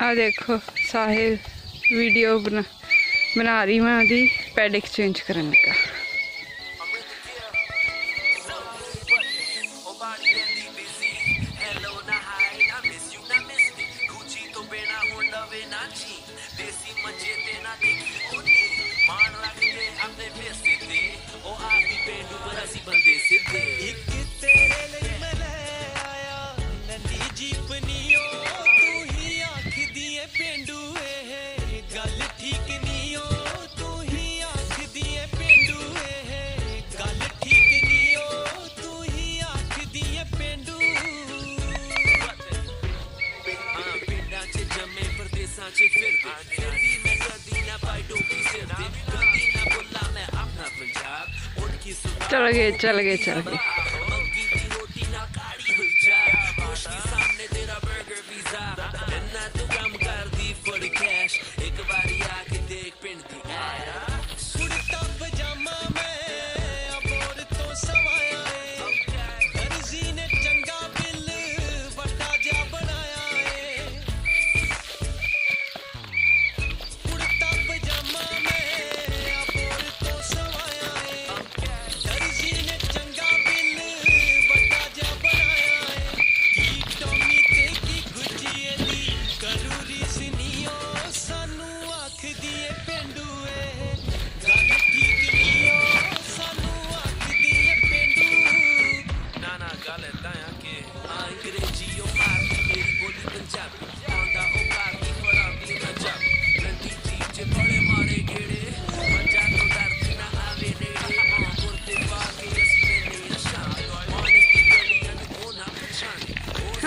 आ देखो, साहिल वीडियो बना बना रही मैं ओरी पैड एक्सचेंज करने का। देसी मज़े देखी चल गए चल गए चल गए।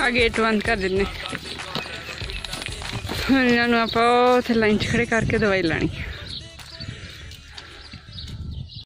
ਆ ਗੇਟ ਬੰਦ ਕਰ ਦਿੰਨੇ ਹੁਣ ਇਹਨਾਂ ਨੂੰ ਆਪਾਂ ਉੱਥੇ ਲਾਈਨ 'ਚ ਖੜੇ ਕਰਕੇ ਦਵਾਈ ਲਾਣੀ।